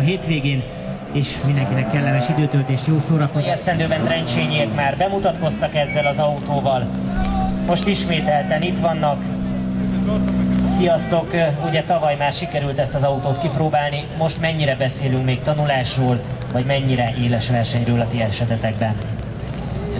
hétvégén, és mindenkinek kellemes időtöltést, jó szórakozást. Esztendőben Trencsényiek már bemutatkoztak ezzel az autóval. Most ismételten itt vannak. Sziasztok! Ugye tavaly már sikerült ezt az autót kipróbálni, most mennyire beszélünk még tanulásról, vagy mennyire éles versenyről a ti esetetekben?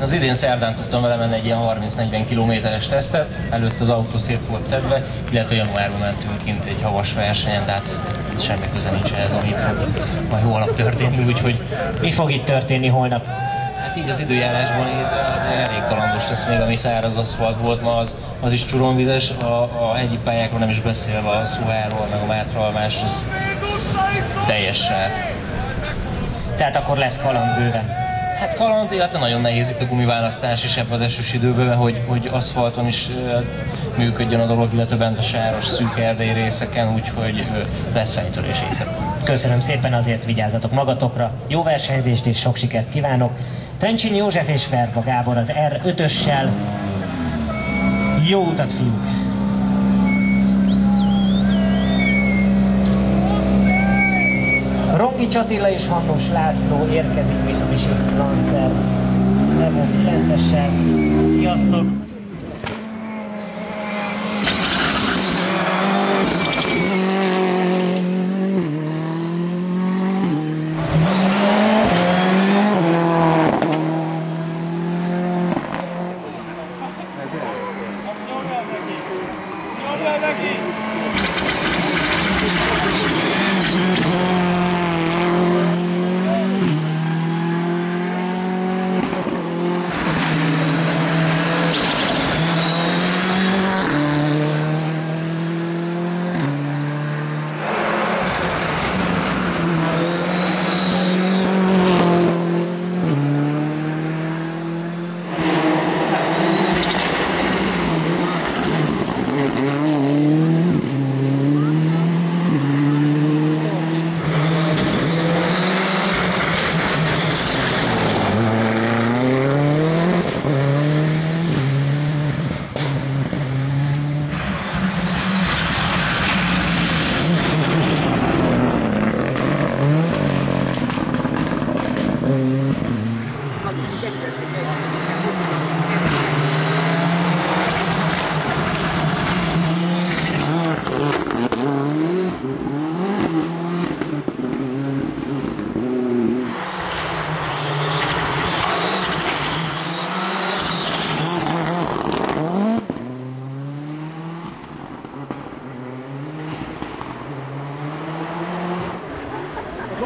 Én az idén szerdán tudtam vele menni egy ilyen 30-40 kilométeres tesztet, előtt az autó szét volt szedve, illetve januárban mentünk kint egy havas versenyen, de hát ezt semmi köze nincs ehhez, amit fog majd holnap történni, úgyhogy... Mi fog itt történni holnap? Hát így az időjárásban nézve az elég kalandos lesz még, ami száraz aszfalt volt ma, az, az is csuromvizes, a, a hegyi pályákról nem is beszélve a Szuháról, meg a Mátralmás, az teljesen. Tehát akkor lesz kaland bőven. Hát kaland, illetve nagyon nehéz itt a gumiválasztás is ebben az esős időben, hogy, hogy aszfalton is működjön a dolog, illetve bent a sáros szűk erdei részeken, úgyhogy lesz fejtörés éjszaka. Köszönöm szépen, azért vigyázzatok magatokra. Jó versenyzést és sok sikert kívánok. Trencsini József és Verba Gábor az R5-össel. Jó utat, fiúk! Radics Attila és Hatos László érkezik Mitsubishi Lancer Level 9-essel. Sziasztok! Yeah, yeah, yeah.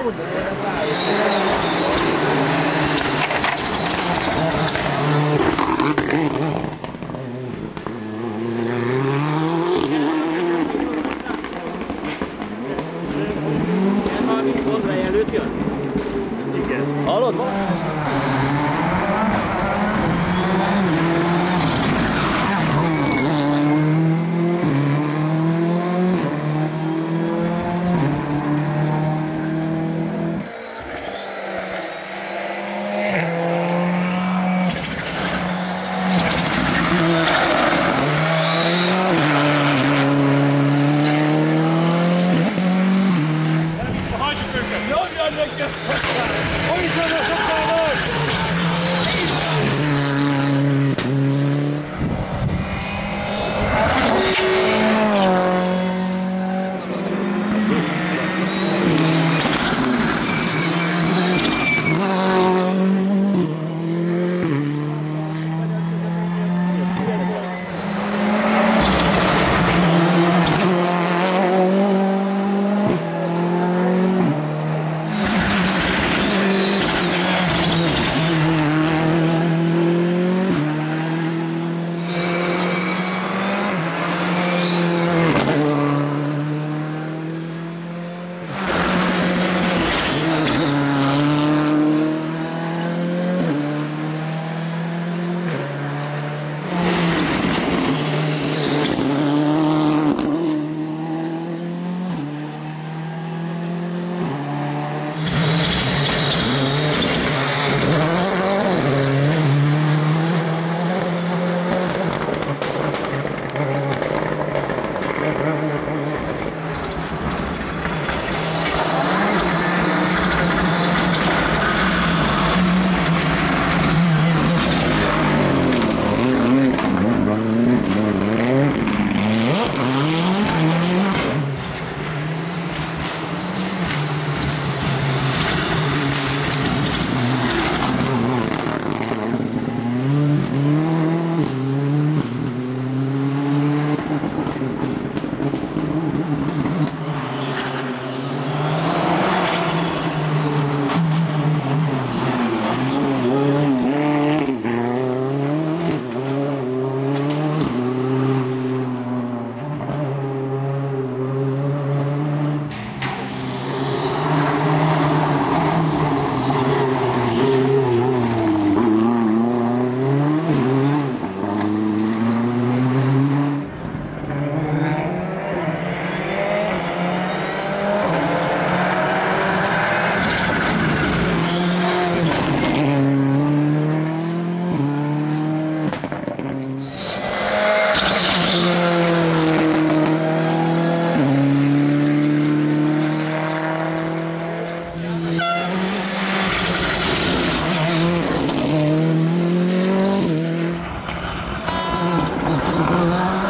luôn. Ah.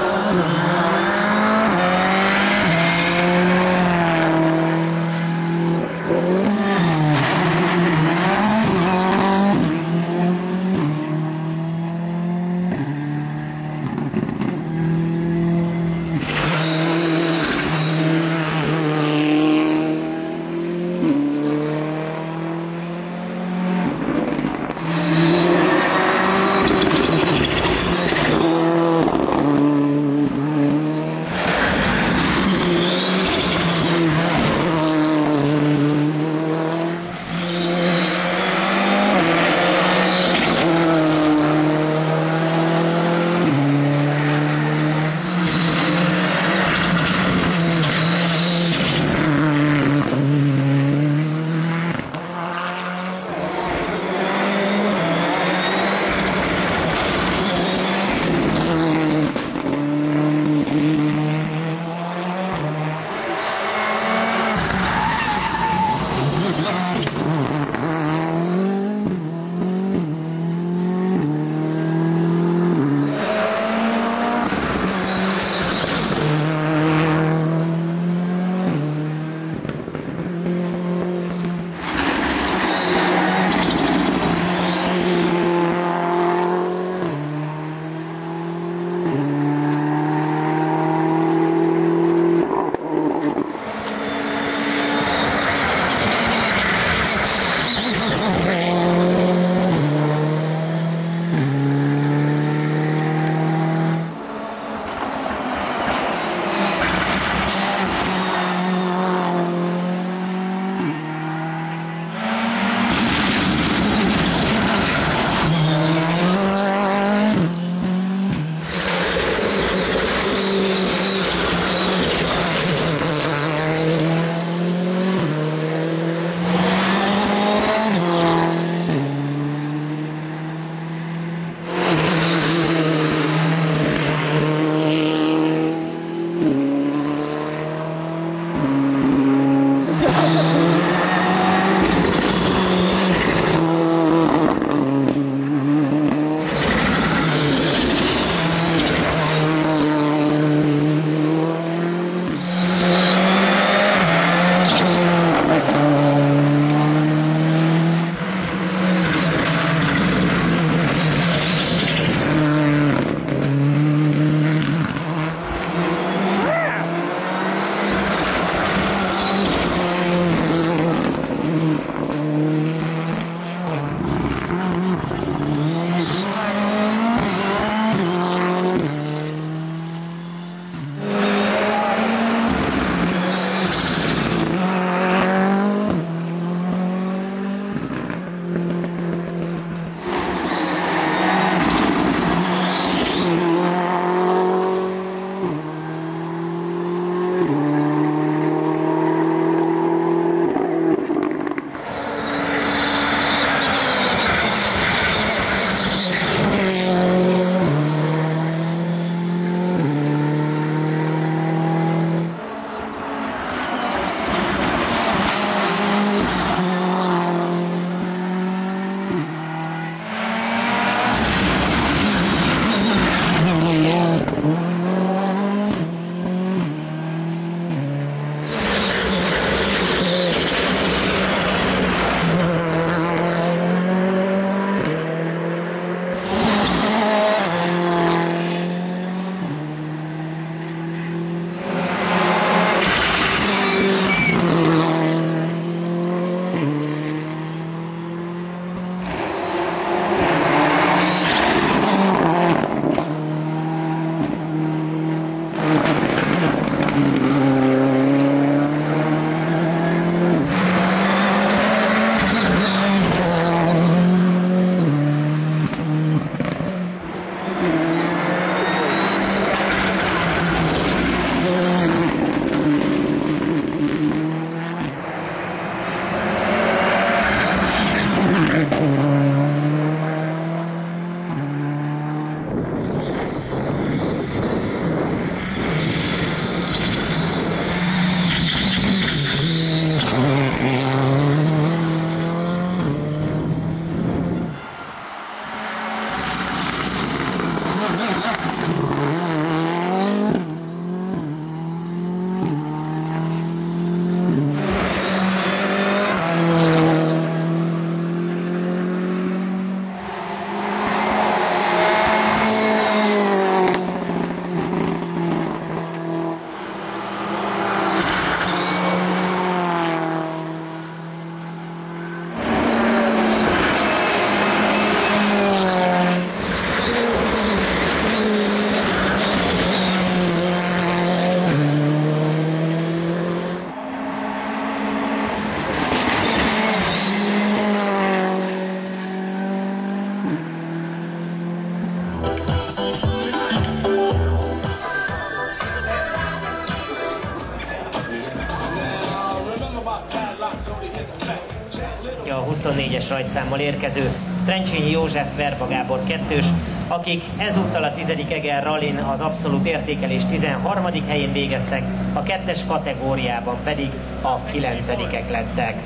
24-es rajtszámmal érkező Trencsényi József Verba Gábor kettős, akik ezúttal a 10. Eger Rallin az abszolút értékelés 13. helyén végeztek, a kettes kategóriában pedig a 9 lettek.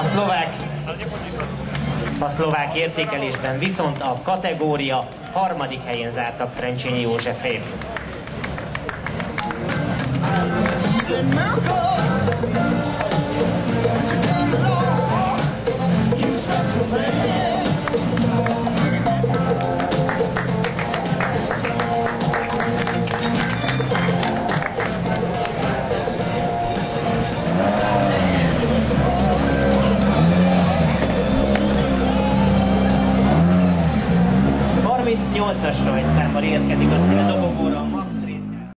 A szlovák a szlovák értékelésben viszont a kategória harmadik helyén zártak Trencsényi Józsefék. as